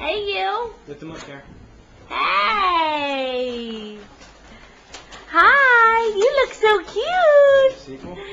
Hey, you. Lift them up there. Hey. Hi. You look so cute.